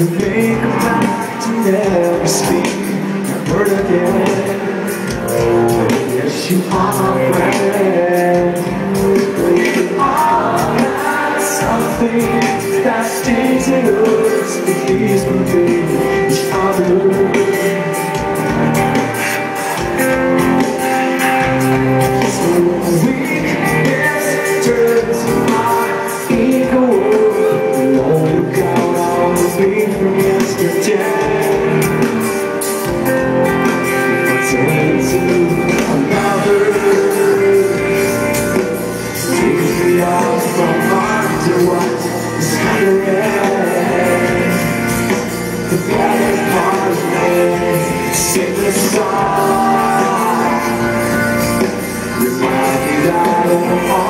And make a pact to never speak a word again. Yes, you are my friend. All got something that's dangerous Please forgive Sing the song Remind me that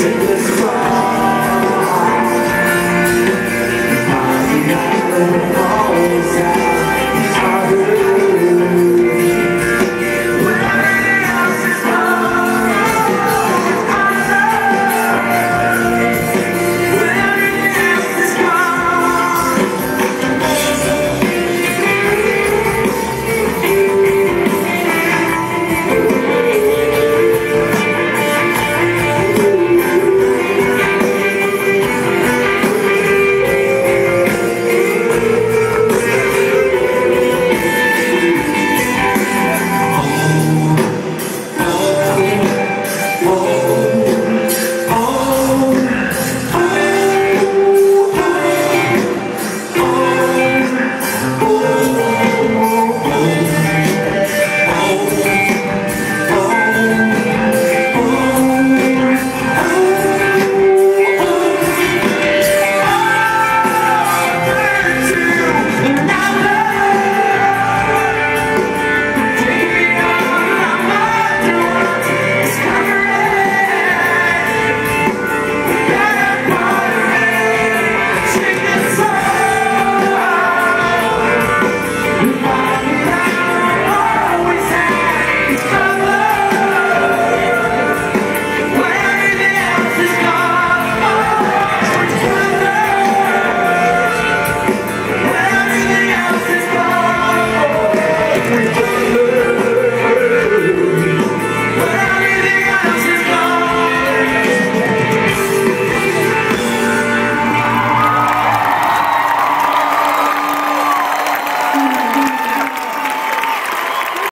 Sing this fire.